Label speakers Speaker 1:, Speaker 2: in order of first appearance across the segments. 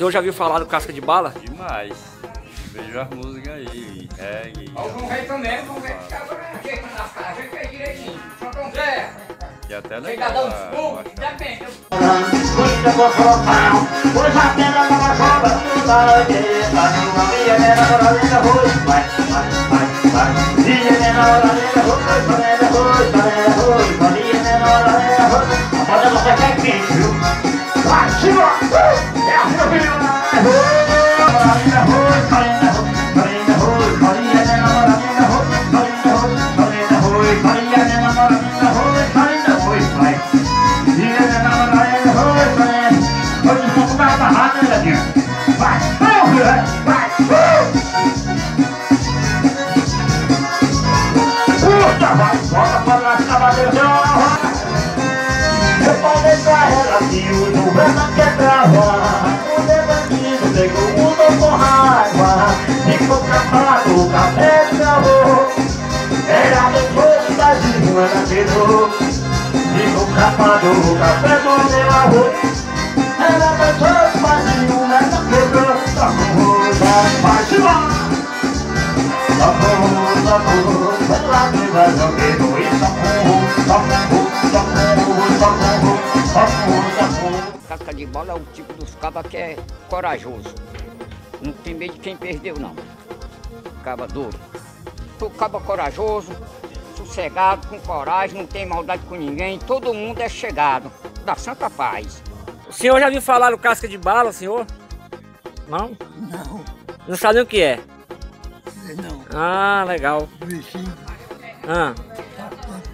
Speaker 1: senhor já viu falar do Casca de Bala?
Speaker 2: Demais. Vejo as músicas aí, reggae.
Speaker 3: O João Rei também, o João Rei ficava ajeitando as caras, a gente fez direitinho. São João Zé,
Speaker 2: E até
Speaker 3: a
Speaker 2: legal.
Speaker 3: dar uns
Speaker 2: a-
Speaker 3: pulos,
Speaker 2: a-
Speaker 3: depende.
Speaker 4: Cuida do forrozão, pois a pena não acaba no laranjeira. Uma minha namoradinha, rui, vai, vai, vai, Ficou capado, o café do meu arroz Era depois
Speaker 5: Casca de bola é o tipo dos cabas que é corajoso. Não tem medo de quem perdeu, não. Caba duro. Tu caba corajoso, sossegado, com coragem, não tem maldade com ninguém, todo mundo é chegado. Da santa paz.
Speaker 1: O senhor já viu falar do Casca de Bala, senhor? Não?
Speaker 6: Não,
Speaker 1: Não sabe o que é?
Speaker 6: não.
Speaker 1: Ah, legal.
Speaker 6: Bichinho,
Speaker 1: Ah,
Speaker 6: tá,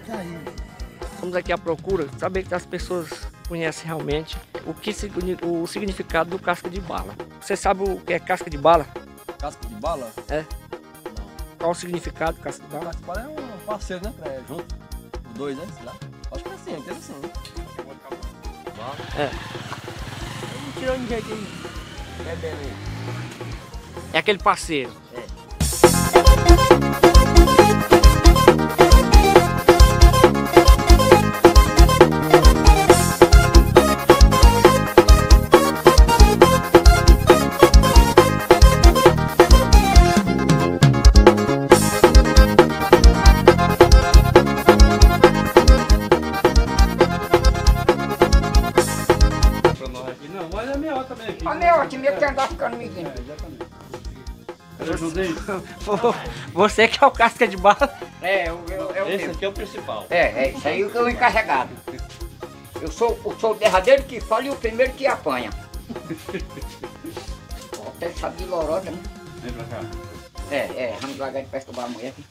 Speaker 6: tá
Speaker 1: estamos aqui à procura, saber que as pessoas conhecem realmente o que o significado do casca de bala. Você sabe o que é casca de bala?
Speaker 7: Casca de bala?
Speaker 1: Qual o significado do casca de bala?
Speaker 7: Casca de bala é um parceiro, né? É, junto. Os dois, né? Sei lá. Acho que é assim, assim. né?
Speaker 1: É.
Speaker 7: Não tirou ninguém aqui. É bem aí.
Speaker 1: É aquele parceiro.
Speaker 2: Não, mas é melhor também aqui.
Speaker 5: A meu time que andar ficando me vendo.
Speaker 2: Eu ajudei.
Speaker 1: Você que é o casca de bala?
Speaker 5: É, eu, eu, é o
Speaker 2: Esse
Speaker 5: meu.
Speaker 2: aqui é o principal.
Speaker 5: É, é isso aí que eu encarregado. Eu sou, eu sou o derradeiro que fala e o primeiro que apanha. Até sabe de lorota, né?
Speaker 2: Vem pra cá.
Speaker 5: É, é, vamos devagar de perto da mulher. aqui.